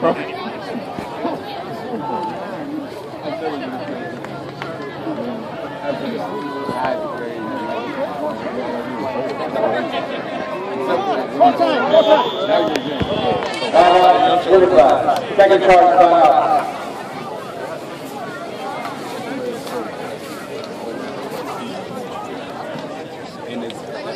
Uh, Second charge, time out.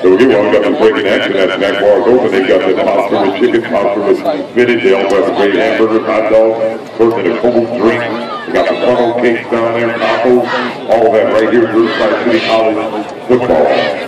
So while we got this breaking action, that snack bar is open, they've got the pasta with chicken, pasta with spinach, they also have the great hamburgers, hot dogs, first and a cold drink. They got the funnel cakes down there, tacos, all that right here, Riverside City College football.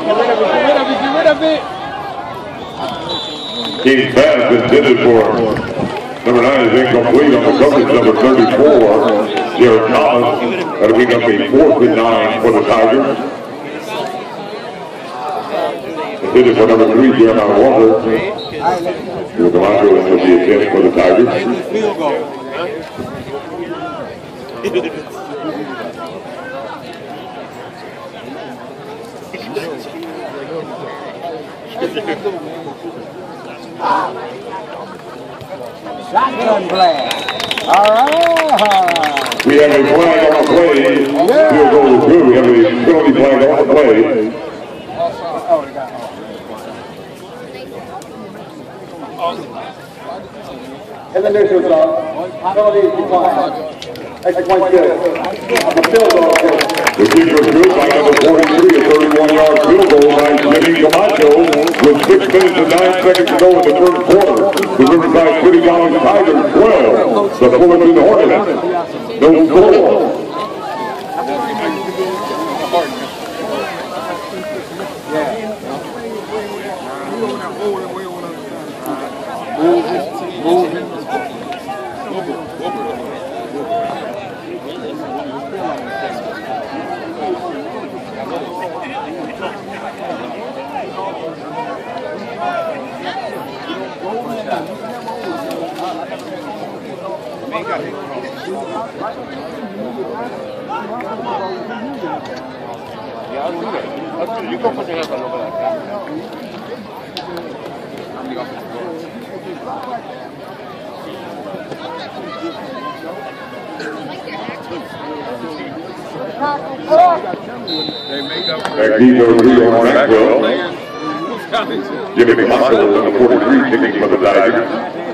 Get rid of it, get rid of it, get rid of it! Intended for number nine is incomplete on the coverage, number thirty-four, Jared Thomas. That'll be number fourth and nine for the Tigers. Intended for number three, Jeremiah Walker. With Delandro, and will be a attempt for the Tigers. Field goal. Shotgun blast. All right. We have a flag on the play. Field goal is good. We have a penalty flag on the play. Oh, In the neutral zone, penalty is declined. Extra point good. On the field goal. The kicker is good by number forty-three, a thirty-one yard field goal by Jimmy Camacho with six minutes and nine seconds to go in the third quarter. The Riverside City College Tigers twelve, the Fullerton Hornets, no score. Back deep over here on Maxwell. Jimmy Camacho, number forty-three, kicking for the Tigers.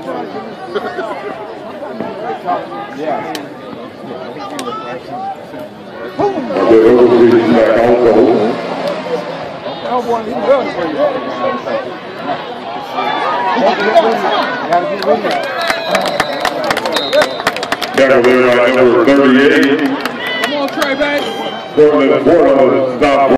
Number thirty-eight. Come on, Trey, baby. Portland, Portland, stop